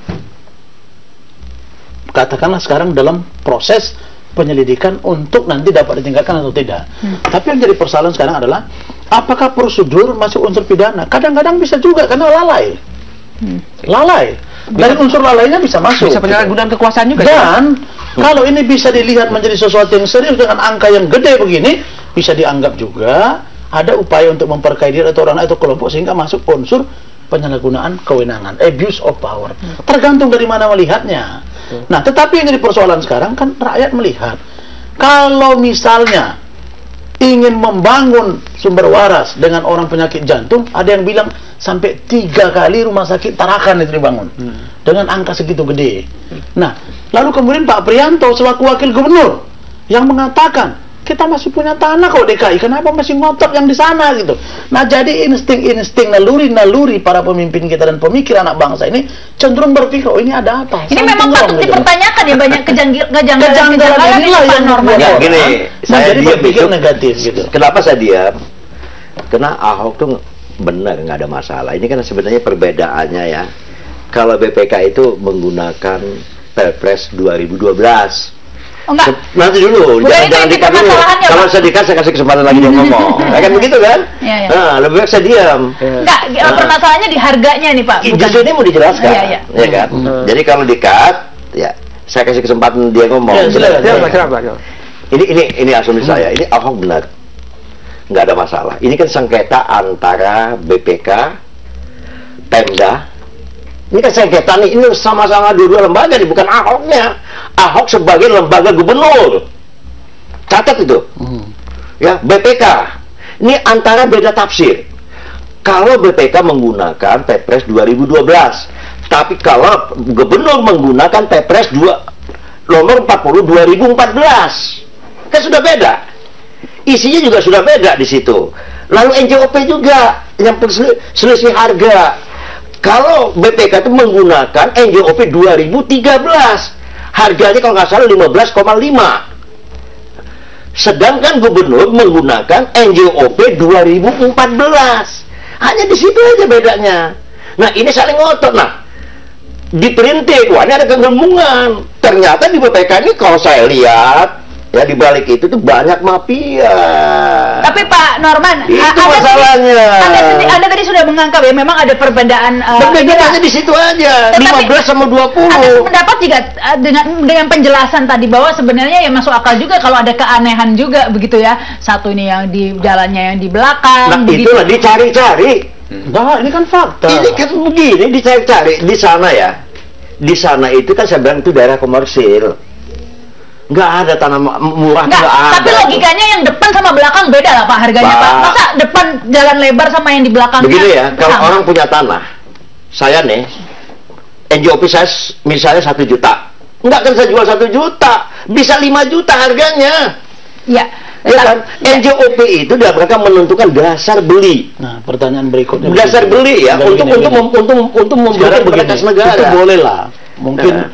katakanlah sekarang dalam proses penyelidikan untuk nanti dapat ditingkatkan atau tidak. Tapi yang jadi persoalan sekarang adalah apakah prosedur masuk unsur pidana? Kadang-kadang bisa juga karena lalai. Lalai. Dari unsur lalainya bisa masuk. bisa penyalahgunaan kekuasaan juga. ya? Dan kalau ini bisa dilihat menjadi sesuatu yang serius dengan angka yang gede begini, bisa dianggap juga ada upaya untuk memperkaya diri atau orang atau kelompok sehingga masuk unsur penyalahgunaan kewenangan, abuse of power. Tergantung dari mana melihatnya. Nah, tetapi yang jadi persoalan sekarang kan rakyat melihat kalau misalnya ingin membangun sumber waras dengan orang penyakit jantung, ada yang bilang sampai tiga kali rumah sakit Tarakan itu dibangun dengan angka segitu gede. Nah, lalu kemudian Pak Prianto selaku wakil gubernur yang mengatakan kita masih punya tanah kok DKI, kenapa masih ngotot yang di sana gitu. Nah, jadi insting-insting naluri-naluri para pemimpin kita dan pemikir anak bangsa ini cenderung berpikir, oh ini ada apa? Ini Something memang patut gitu. dipertanyakan ya banyak kejanggil kejanggalan Kejanggalan kejanggalan inilah yang normal. Ya, gini, saya menjadi diam berpikir itu. negatif gitu. Kenapa saya diam? Karena Ahok tuh benar nggak ada masalah. Ini kan sebenarnya perbedaannya ya. Kalau BPK itu menggunakan Perpres 2012. Oh, enggak. Nanti dulu, Bukan itu inti dikat dulu. Kalau saya dikat, saya kasih kesempatan lagi dia ngomong. Ya kan begitu kan? Iya, iya. Nah, lebih baik saya diam. Enggak, Nah. permasalahannya di harganya nih Pak. Bukan. Justru ini mau dijelaskan, Iya, iya. ya kan? Jadi kalau dikat, ya saya kasih kesempatan dia ngomong. Ya, silakan, siapa, siapa? Ini ini ini asumsi saya. Ini Ahok benar, nggak ada masalah. Ini kan sengketa antara BPK, Pemda. Ini kan sengketa nih. Ini sama-sama dua lembaga nih, bukan Ahoknya. Ahok sebagai lembaga gubernur. Catat itu. Ya, BPK. Ini antara beda tafsir. Kalau BPK menggunakan Perpres 2012, tapi kalau gubernur menggunakan Perpres 2 nomor 40 2014. Kan sudah beda. Isinya juga sudah beda di situ. Lalu NJOP juga yang selisih harga. Kalau BPK itu menggunakan NJOP 2013, harganya kalau nggak salah 15,5. Sedangkan gubernur menggunakan NJOP 2014. Hanya di situ aja bedanya. Nah, ini saling ngotot. Nah, diperintik, wah ini ada kegembungan. Ternyata di BPK ini kalau saya lihat, ya di balik itu tuh banyak mafia. Tapi Pak Norman, Itu anda masalahnya. Tadi, anda, sendiri- anda tadi sudah mengangkat ya, memang ada perbedaan. eh, Perbedaannya di situ aja, Tetapi- 15 sama 20. Anda mendapat juga eh, dengan dengan penjelasan tadi bahwa sebenarnya ya masuk akal juga kalau ada keanehan juga begitu ya. Satu ini yang di jalannya yang di belakang. Nah, begitu. itulah dicari-cari. Enggak, ini kan fakta. Ini kan begini, dicari-cari di sana ya. Di sana itu kan saya bilang itu daerah komersil. Nggak ada tanah murah nggak ada. tapi logikanya yang depan sama belakang beda lah Pak harganya Pak. Pak. Masa depan jalan lebar sama yang di belakangnya Begini ya, kalau sama? orang punya tanah, saya nih, NJOP saya misalnya satu juta, nggak akan saya jual satu juta, bisa 5 juta harganya, Iya. ya kan? NJOP itu dalam rangka menentukan dasar beli, Nah, pertanyaan berikutnya. dasar begini. beli ya, Enggak, untuk begini, untuk begini. mem- untuk untuk memberikan kepada kas negara. itu boleh lah. Mungkin Nah.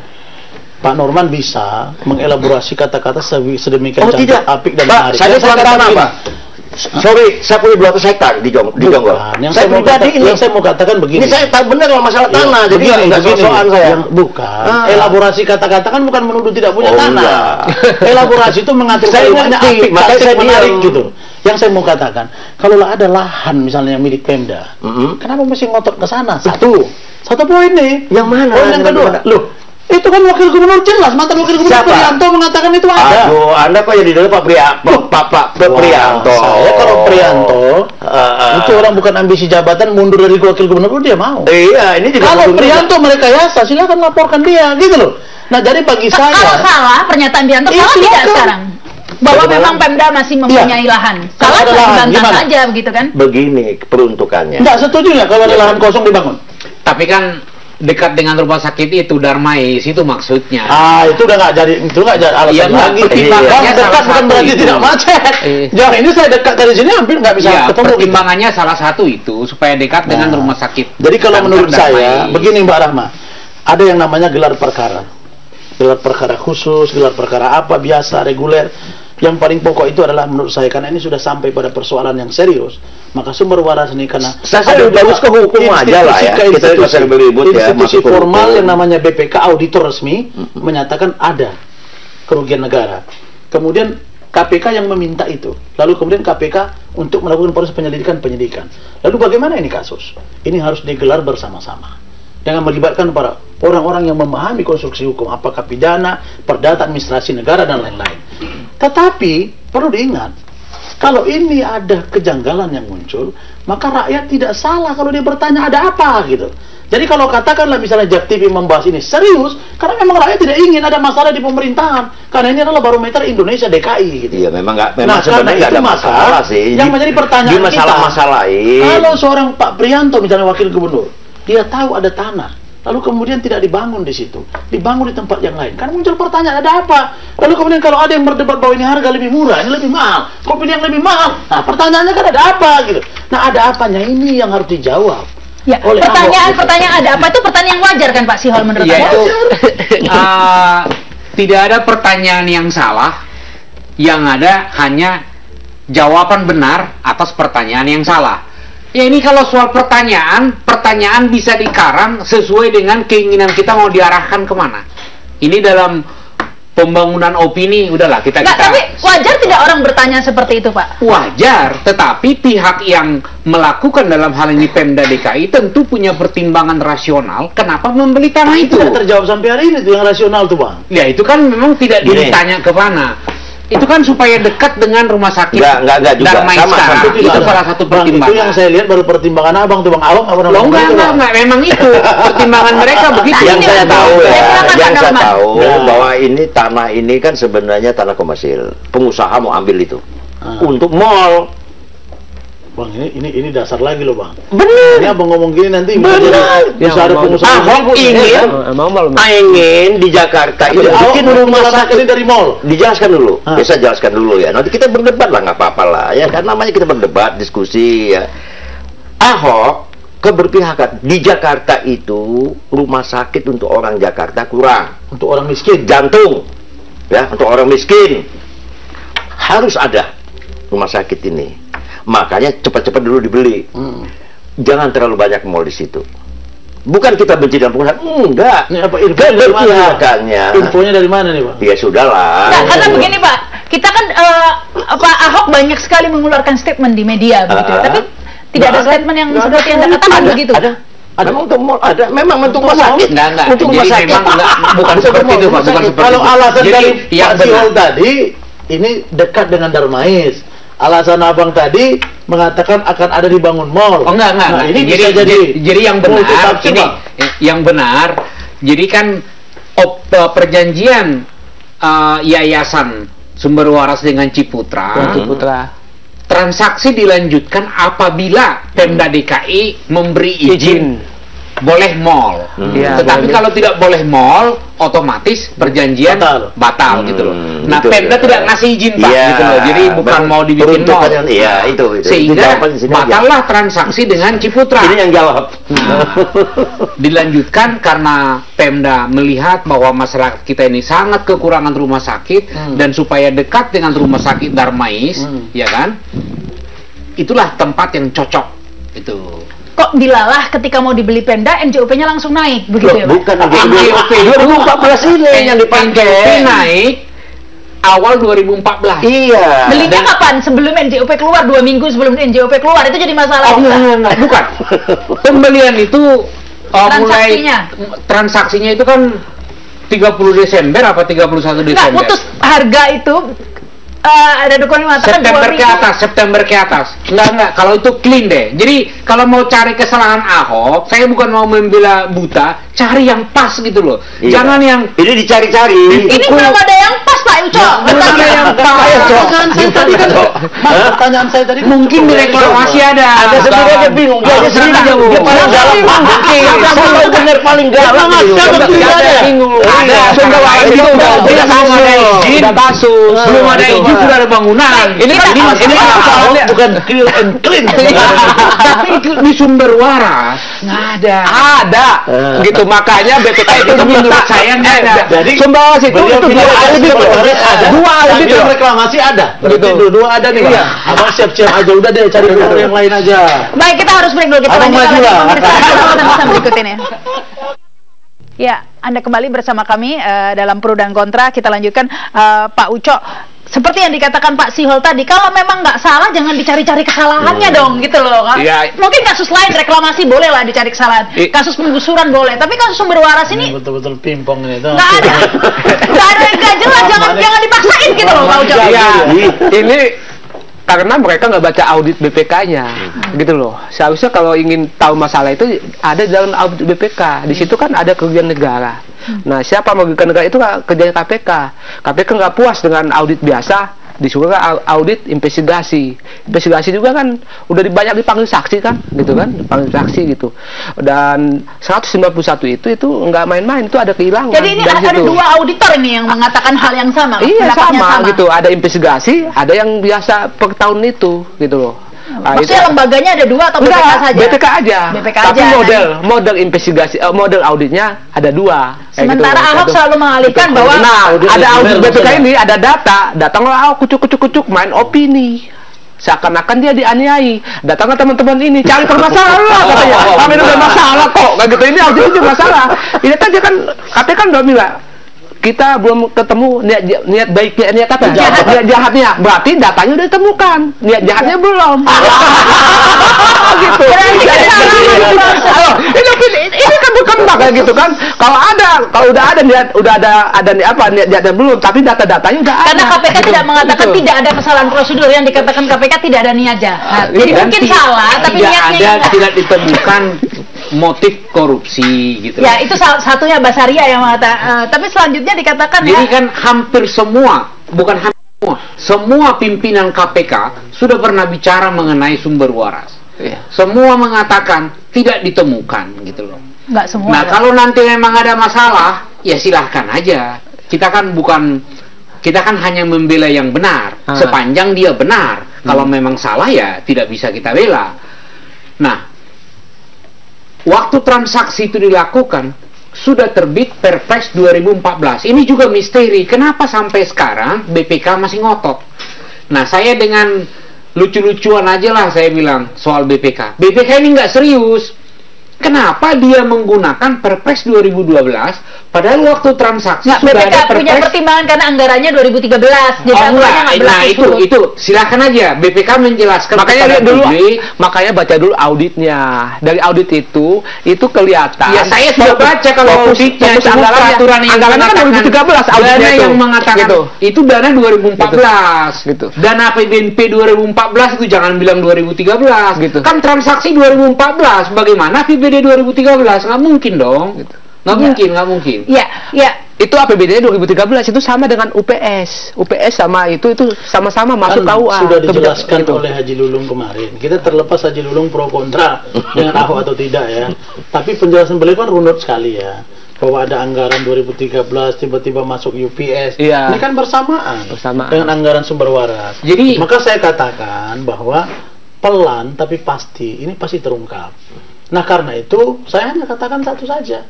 Pak Norman bisa mengelaborasi kata-kata se- sedemikian Oh cantik, tidak, apik dan Pak, menarik. saya punya katakan tanah, Pak. Sorry, saya punya 200 hektar di Jong di Jonggol. Yang Saya saya, mau pribadi ini, yang saya mau katakan begini. ini saya tahu benar kalau masalah Ya, tanah, jadi begini, nggak begini. sosokan saya. Yang- bukan. Ah. Elaborasi kata-kata kan bukan menuduh tidak punya Oh, tanah. enggak. Elaborasi itu mengatur Saya kalimatnya apik, makanya saya menarik diam. gitu. Yang saya mau katakan, kalau ada lahan misalnya yang milik Pemda, Mm-mm. kenapa mesti ngotot ke sana? Satu. Satu poin nih. Yang mana? Poin yang kedua. Loh, itu kan wakil gubernur jelas, mantan wakil gubernur Siapa? Prianto mengatakan itu ada. Aduh, Anda kok jadi dulu Pak Priya, Pak Pak, Pak Prianto. Saya kalau Prianto, Ah, ah. itu orang bukan ambisi jabatan mundur dari wakil gubernur dia mau. Iya, ini juga Kalau. Prianto mereka yasa, silakan laporkan dia, gitu loh. Nah, jadi bagi Kalau saya, salah pernyataan Bianto Iya, salah tidak silakan. sekarang? Bahwa Bagaimana? memang Pemda masih mempunyai lahan. Iya. Kalau Salah ada lahan, dibantah gimana? saja begitu kan? begini peruntukannya. enggak setuju ya kalau ada Iya. lahan kosong dibangun. Tapi kan dekat dengan rumah sakit itu Darmais itu maksudnya. Ah, itu udah nggak jadi itu nggak jadi alasan Iya, lagi. pertimbangannya Orang dekat bukan berarti itu. tidak macet. Eh. Jangan ini saya dekat dari sini hampir nggak bisa Iya, ketemu. gitu. pertimbangannya salah satu itu supaya dekat dengan Nah, rumah sakit. Jadi kalau menurut saya, Darmais. begini Mbak Rahma, ada yang namanya gelar perkara. Gelar perkara khusus, gelar perkara apa, biasa, reguler. Yang paling pokok itu adalah menurut saya, karena ini sudah sampai pada persoalan yang serius, maka sumber waras ini karena Saya- lebih bagus ke hukum aja lah ya. Kita nggak usah ribut-ribut ya, Institusi formal hukum. yang namanya BPK auditor resmi menyatakan ada kerugian negara. Kemudian KPK yang meminta itu. Lalu kemudian KPK untuk melakukan proses penyelidikan penyidikan. Lalu bagaimana ini kasus? Ini harus digelar bersama-sama. Dengan melibatkan para orang-orang yang memahami konstruksi hukum, apakah pidana, perdata, administrasi negara dan lain-lain. Tetapi perlu diingat, kalau ini ada kejanggalan yang muncul, maka rakyat tidak salah kalau dia bertanya ada apa gitu. Jadi kalau katakanlah misalnya Jak TV membahas ini serius, karena memang rakyat tidak ingin ada masalah di pemerintahan, karena ini adalah barometer Indonesia DKI gitu. Iya, memang nggak memang Nah, sebenarnya nggak ada maka masalah sih. yang Di- menjadi pertanyaan di masalah-masalahin. Kalau seorang Pak Prianto misalnya wakil gubernur, dia tahu ada tanah, lalu kemudian tidak dibangun di situ, dibangun di tempat yang lain. Kan muncul pertanyaan ada apa? Lalu kemudian kalau ada yang berdebat bahwa ini harga lebih murah, ini lebih mahal, kok pilih yang lebih mahal? Nah, pertanyaannya kan ada apa gitu. Nah, ada apanya ini yang harus dijawab. Ya, Oleh pertanyaan Ahok. pertanyaan ada apa itu pertanyaan yang wajar kan Pak Sihol menurut Ya Anda? itu eh, tidak ada pertanyaan yang salah, yang ada hanya jawaban benar atas pertanyaan yang salah. Ya ini kalau soal pertanyaan, pertanyaan bisa dikarang sesuai dengan keinginan kita mau diarahkan ke mana. Ini dalam pembangunan opini udahlah kita Nggak, kita tapi wajar tidak orang bertanya seperti itu, Pak? wajar tetapi pihak yang melakukan dalam hal ini Pemda DKI tentu punya pertimbangan rasional kenapa membeli tanah itu Tidak terjawab sampai hari ini tuh yang rasional tuh bang. ya itu kan memang tidak Gini. ditanya ke mana itu kan supaya dekat dengan rumah sakit Nggak, nggak, nggak juga. Sama, sekarang. sama. itu salah satu Bang, pertimbangan Itu yang saya lihat baru pertimbangan abang tuh bang. Abang apa Loh namanya? enggak, enggak, Bang? enggak, memang itu pertimbangan mereka begitu. yang ini saya kan, tahu ya, Saya silakan, yang saya tahu Ya. bahwa ini tanah ini kan sebenarnya tanah komersil. Pengusaha mau ambil itu Ah. untuk mall. Bang ini ini ini dasar lagi loh bang. Benar. Ini abang ngomong gini nanti bisa Benar. jadi- bisa Ya, ada pengusaha. Ahok ingin Emang malu. ingin di Jakarta itu Jadi Ahok bikin rumah sakit ini dari mall. dijelaskan dulu. Ah. Bisa jelaskan dulu ya. Nanti kita berdebat lah nggak apa-apa lah ya. Kan namanya kita berdebat, diskusi ya. Ahok keberpihakan di Jakarta itu rumah sakit untuk orang Jakarta kurang. Untuk orang miskin. jantung ya untuk orang miskin harus ada rumah sakit ini makanya cepat-cepat dulu dibeli Hmm. jangan terlalu banyak mall di situ bukan kita benci dan pengusaha enggak Ini apa info dari mana? keberpihakannya Infonya dari mana nih bang? ya sudahlah Nah, karena begini Pak, kita kan eh, Pak Ahok banyak sekali mengeluarkan statement di media begitu, Ah. tapi tidak ada statement yang seperti yang ada. Anda katakan ada, begitu. ada ada memang untuk mall ada memang untuk rumah sakit Enggak, enggak. untuk rumah sakit memang enggak, bukan Untuk seperti itu, Pak. Bukan seperti Kalau alasan dari yang Pak tadi ini dekat dengan Darmais. Alasan abang tadi mengatakan akan ada dibangun mall. Oh enggak, enggak. Nah, enggak. ini jadi, bisa jadi jadi yang benar multitafsir, ini Bang. yang benar. Jadi kan op, eh, perjanjian eh, yayasan sumber waras dengan Ciputra Untuk putra. transaksi dilanjutkan apabila Pemda DKI memberi izin, Izin. Boleh mall. Iya, Tetapi boleh. kalau tidak boleh mall, otomatis perjanjian Batal. batal, gitu loh. Hmm, Nah, itu Pemda ya. tidak ngasih izin Pak Iya, gitu loh. Jadi bukan mau dibikin mall. iya, itu, itu. Sehingga batallah transaksi dengan Ciputra. ini yang jawab dilanjutkan karena Pemda melihat bahwa masyarakat kita ini sangat kekurangan rumah sakit Hmm. dan supaya dekat dengan rumah sakit Darmais, Hmm. ya kan? Itulah tempat yang cocok itu. Kok dilalah ketika mau dibeli Pemda, NJOP-nya langsung naik begitu Loh, ya Pak? bukan NJOP 2014 ini yang NJOP dipakai naik awal 2014. iya Belinya dan- kapan? Sebelum NJOP keluar, dua minggu sebelum NJOP keluar, itu jadi masalah Oh, enggak, enggak, enggak. bukan. Pembelian itu uh, mulai Transaksinya? transaksinya itu kan 30 Desember apa 31 Nggak, Desember? putus harga itu eh, ada dokumen yang mengatakan September ke atas, September ke atas. Enggak, enggak. Kalau itu clean deh. Jadi kalau mau cari kesalahan Ahok, saya bukan mau membela buta, cari yang pas gitu loh. Iya. Jangan yang ini dicari-cari Ini belum ada yang pas Pak Uco. belum ada yang pas. Pertanyaan saya tadi kan, Mas, pertanyaan saya tadi kan Mungkin di reklamasi ada. ada sendiri aja bingung dia aja sendiri bingung dia paling bingung. mungkin bingung. bener paling galak Mas, gitu. ada? ada. bingung. Ada. sumber waras Itu itu udah udah udah kasus. ada izin. Belum ada izin Pak. sudah ada bangunan. Ini kan ini ini ini kan Ahok soalnya bukan clear and clean. tapi itu di sumber waras nggak ada. ada gitu makanya BPK itu Itu menurut saya nggak ada. Jadi sumber waras itu itu dua ada sumber dua bilang loh. reklamasi ada. Berarti Gitu. dua-dua ada nih, Iya. Bang. Abang siap-siap aja udah deh cari gubernur yang lain aja. Baik, kita harus break dulu. Kita maju lagi berikut ini. Ya, Anda kembali bersama kami eh, dalam pro dan kontra. Kita lanjutkan Eh, Pak Uco. Seperti yang dikatakan Pak Sihol tadi, kalau memang nggak salah jangan dicari-cari kesalahannya dong, gitu loh. Kan? Iya. Mungkin kasus lain reklamasi boleh lah dicari kesalahan, I- kasus penggusuran boleh, tapi kasus sumber waras ini betul-betul pimpong ini. tuh. nggak ada, nggak ada yang nggak jelas, jangan jangan dipaksain gitu loh, Pak Uco. Iya, ini karena mereka nggak baca audit BPK-nya, gitu loh. Seharusnya kalau ingin tahu masalah itu ada dalam audit BPK. Di situ kan ada kerugian negara. Nah, siapa merugikan negara itu kerja KPK. KPK nggak puas dengan audit biasa, disuruh au- audit investigasi. Investigasi juga kan udah banyak dipanggil saksi kan, gitu kan, dipanggil saksi gitu. Dan 191 itu itu nggak main-main, itu ada kehilangan. Jadi ini ada situ. dua auditor ini yang mengatakan hal yang sama, Iya pendapatnya sama, gitu. Ada investigasi, ada yang biasa per tahun itu gitu loh. Nah, Maksudnya lembaganya ada dua atau BPK Enggak, saja? BPK aja. BPK Tapi aja, model model investigasi eh, model auditnya ada dua. Kayak Sementara gitu. Ahok Satu. selalu mengalihkan bahwa Nah, Audit ada audit BPK maksudnya. ini ada data, datanglah Ahok kucuk kucuk kucuk main opini. Seakan-akan dia dianiai. Datanglah teman-teman ini cari permasalahan katanya. Kami udah masalah kok. Kayak gitu ini audit itu masalah. Ini kan dia kan KPK kan udah bilang kita belum ketemu niat niat baiknya niat apa? Jahat. Niat jahatnya. Berarti datanya udah ditemukan. Niat jahatnya belum. gitu. Halo, ini, ini, ini kan berkembang kayak gitu kan. Kalau ada, kalau udah ada niat, udah ada ada niat apa niat jahatnya belum, tapi data-datanya udah ada. Karena KPK Gitu. tidak mengatakan Gitu. tidak ada kesalahan prosedur yang dikatakan KPK tidak ada niat jahat. Jadi mungkin salah, tapi tidak niatnya ada enggak. tidak ditemukan motif korupsi gitu Ya itu salah satunya Basaria yang mengatakan. eh, tapi selanjutnya dikatakan Jadi ya. kan hampir semua, bukan hampir semua, semua pimpinan KPK sudah pernah bicara mengenai sumber waras. Iya. Semua mengatakan tidak ditemukan gitu loh. Nggak semua. Nah ya. kalau nanti memang ada masalah, ya silahkan aja. Kita kan bukan, kita kan hanya membela yang benar. Ah. Sepanjang dia benar. Kalau memang salah ya tidak bisa kita bela. Nah, waktu transaksi itu dilakukan sudah terbit Perpres 2014. Ini juga misteri. Kenapa sampai sekarang BPK masih ngotot? Nah, saya dengan lucu-lucuan aja lah saya bilang soal BPK. BPK ini nggak serius. Kenapa dia menggunakan Perpres 2012 padahal waktu transaksi Nggak, sudah BPK ada punya Perpres pertimbangan karena anggarannya 2013. Jadi Oh enggak, nggak nah itu itu silakan aja BPK menjelaskan makanya dulu publik. makanya baca dulu auditnya dari audit itu itu kelihatan Ya saya sudah fokus- baca kalau fokus- auditnya fokus anggarannya. peraturan yang anggarannya kan mengatakan 2013 auditnya dana itu. yang mengatakan gitu. itu dana 2014 Gitu. dana APBNP 2014 itu jangan bilang 2013 Gitu. kan transaksi 2014 bagaimana APBD 2013 nggak mungkin dong Gitu. nggak mungkin nggak mungkin Ya, ya. itu APBD 2013 itu sama dengan UPS UPS sama itu itu sama-sama masuk Kan KUA sudah dijelaskan itu. oleh Haji Lulung kemarin. Kita terlepas Haji Lulung pro kontra dengan Ahok atau tidak ya. Tapi penjelasan beliau kan runut sekali ya. Bahwa ada anggaran 2013 tiba-tiba masuk UPS. Iya. Ini kan bersamaan, Bersamaan. dengan anggaran sumber waras. Jadi- maka saya katakan bahwa pelan tapi pasti ini pasti terungkap. Nah karena itu saya hanya katakan satu saja.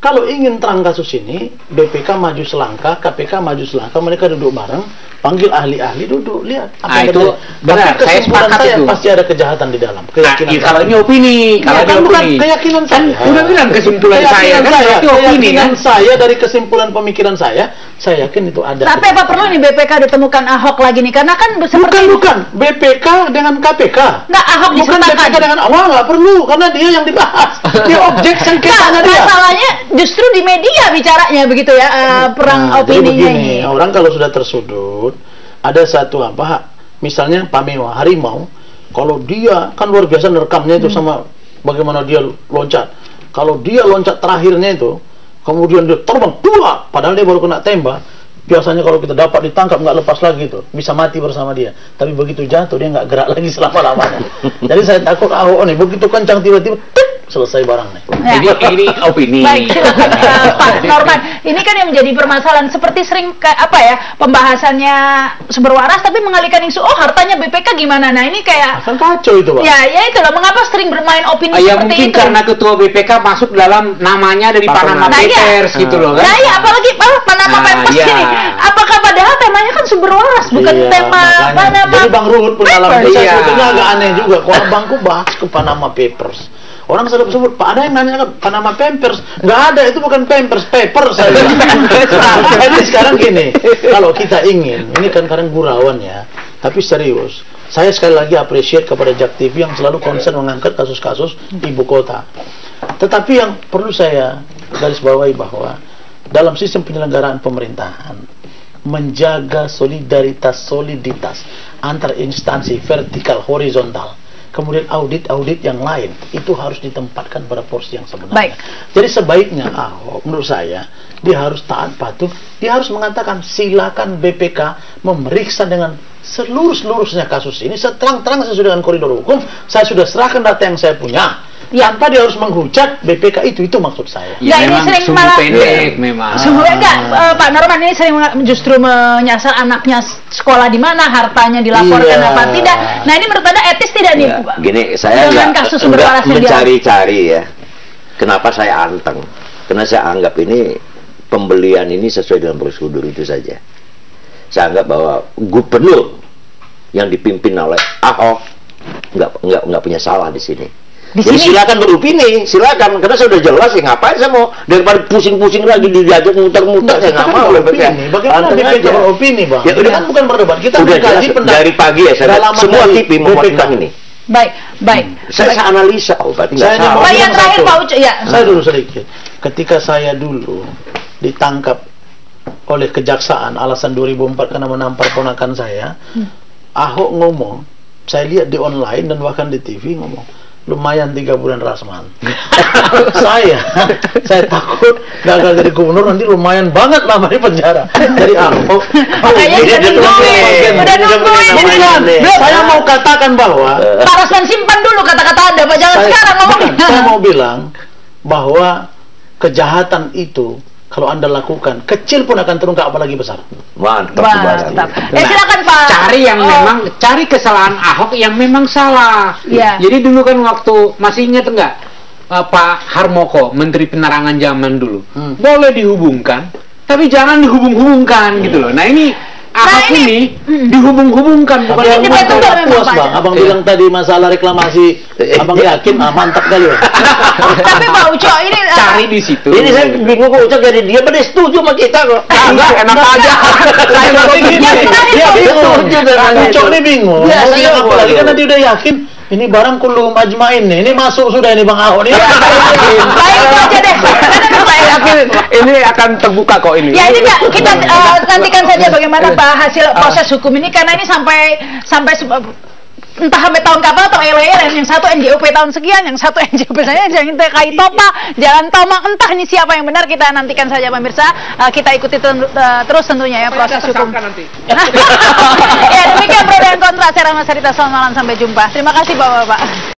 Kalau ingin terang kasus ini, BPK maju selangkah, KPK maju selangkah, mereka duduk bareng, panggil ahli-ahli duduk, lihat Ah, yang itu terjadi. benar, Tapi saya kesimpulan sepakat saya itu. pasti ada kejahatan di dalam. Nah, Keyakinan iya, kalau saya. ini opini, kalau Ya, ini kan bukan opini. keyakinan Kan saya. udah bilang kesimpulan saya, Keyakinan kan saya, opini keyakinan kan. saya dari kesimpulan pemikiran saya, saya yakin itu ada. Tapi apa perlu nih BPK ditemukan Ahok lagi nih? Karena kan seperti Bukan, bukan. BPK dengan KPK. Nggak, Ahok Bukan disertakan. BPK dengan awal nggak perlu karena dia yang dibahas. Dia objek Nah, sengketanya dia. masalahnya justru di media bicaranya begitu ya eh, perang Nah, begini, ini. orang kalau sudah tersudut, ada satu apa, misalnya Pamewa, harimau, kalau dia kan luar biasa nerekamnya itu sama bagaimana dia loncat. Kalau dia loncat terakhirnya itu, kemudian dia terbang dua, padahal dia baru kena tembak. Biasanya kalau kita dapat ditangkap nggak lepas lagi itu, bisa mati bersama dia. Tapi begitu jatuh dia nggak gerak lagi selama lamanya. Jadi saya takut Ahok nih begitu kencang tiba-tiba tek, selesai barang nih. Ya. Jadi ini opini. Baik, silakan eh, Pak Norman. Ini kan yang menjadi permasalahan seperti sering ke, apa ya pembahasannya sumber waras, tapi mengalihkan isu oh hartanya BPK gimana? Nah ini kayak Kan kacau itu pak. ya ya itu loh. Mengapa sering bermain opini Ah, ya seperti mungkin itu? karena ketua BPK masuk dalam namanya dari Panama. Panama Nah, iya. Papers gitu loh kan. Nah ya apalagi apa Panama Nah, Papers iya. ini. Apakah padahal temanya kan sumber waras bukan Iya, tema makanya. Panama Jadi Bang Ruhut pengalaman Papers. saya Iya. sebetulnya agak aneh juga. Kalau bangku bahas ke Panama Papers. Orang selalu sebut, Pak ada yang nanya kan Panama Pampers. Nggak ada, itu bukan Pampers, paper saya jadi sekarang gini, kalau kita ingin, ini kan kadang gurauan ya, tapi serius. Saya sekali lagi appreciate kepada Jak TV yang selalu concern mengangkat kasus-kasus ibu kota. Tetapi yang perlu saya garis bawahi bahwa dalam sistem penyelenggaraan pemerintahan menjaga solidaritas soliditas antar instansi vertikal horizontal kemudian audit-audit yang lain itu harus ditempatkan pada porsi yang sebenarnya. Baik. Jadi sebaiknya Ahok menurut saya dia harus taat patuh, dia harus mengatakan silakan BPK memeriksa dengan seluruh seluruhnya kasus ini seterang-terang sesuai dengan koridor hukum. Saya sudah serahkan data yang saya punya. Ya. Tanpa dia harus menghujat BPK itu itu maksud saya. Ya, ini memang sering sumbu malah- pendek memang. Sebenarnya enggak, eh, Pak Norman ini sering justru menyasar anaknya sekolah di mana, hartanya dilaporkan Iya. apa tidak. Nah ini menurut Anda etis tidak nih? Pak? Gini, saya Dengan nggak kasus sumber waras mencari-cari ya. Kenapa saya anteng? Karena saya anggap ini pembelian ini sesuai dengan prosedur itu saja. Saya anggap bahwa gubernur yang dipimpin oleh Ahok nggak nggak nggak punya salah di sini. Di Jadi sini- silakan beropini, silakan karena sudah jelas ya ngapain saya mau daripada pusing-pusing lagi diajak muter-muter saya kita nggak kan mau beropini. BPK. Bagaimana BPK aja. beropini, Bang? Ya, Ini udah. kan bukan berdebat. Kita Udah mengkaji jelas pendapat- dari pagi ya saya semua TV tentang ini. Baik, baik. Saya, saya analisa, oh berarti nggak Saya salah. Pak, yang terakhir, satu. Pak Uco, ya. Saya dulu sedikit. Ketika saya dulu ditangkap oleh kejaksaan alasan 2004 karena menampar ponakan saya, Ahok ngomong, saya lihat di online dan bahkan di TV ngomong, lumayan tiga bulan Rasman. saya, saya takut gagal jadi gubernur nanti lumayan banget lama di penjara. Jadi Ahok, Makanya Jadi nungguin, bagian- udah dia nungguin. kan, belum. saya mau katakan bahwa Pak Rasman simpan dulu kata-kata Anda, Pak. Jangan saya, sekarang ngomongnya. bukan, saya mau bilang bahwa kejahatan itu kalau anda lakukan kecil pun akan terungkap apalagi besar. Mantap. Mantap. Eh silakan Pak. cari yang Oh, memang cari kesalahan Ahok yang memang salah. Iya. Jadi dulu kan waktu masih ingat enggak eh, Pak Harmoko, Menteri Penerangan zaman dulu, Hmm. boleh dihubungkan, tapi jangan dihubung-hubungkan gitu loh. Nah ini Ahok ini- ini, dihubung-hubungkan bukan Ini dihubungkan. betul Saya memang, puas Pak. bang, abang Iya. bilang tadi masalah reklamasi, abang yakin, ah, mantap kali ya. Tapi Pak Uco ini eh, Cari di situ. Ini saya bingung kok Ucap jadi dia pada setuju sama kita kok. enggak enak aja. Saya Yang terakhir, dia Pak bingung, Ucok itu. ini bingung. Iya, Mau saya bilang apa mau lagi tahu. karena dia udah yakin ini barang kulum ajmain nih, ini masuk sudah ini bang Ahok nih. baik itu aja deh. Yakin ini akan terbuka kok ini. Ya ini kita eh, nantikan saja bagaimana Pak hasil proses hukum ini karena ini sampai sampai entah sampai tahun kapan atau LLR yang satu NJOP tahun sekian, yang satu NJOP saya yang TKI Topa, Jalan Tomang, entah ini siapa yang benar kita nantikan saja pemirsa. Eh, kita ikuti ten- eh, terus tentunya ya proses hukum. nanti. ya demikian pro dan kontra saya Rama Sarita selamat malam sampai jumpa. Terima kasih Bapak-bapak.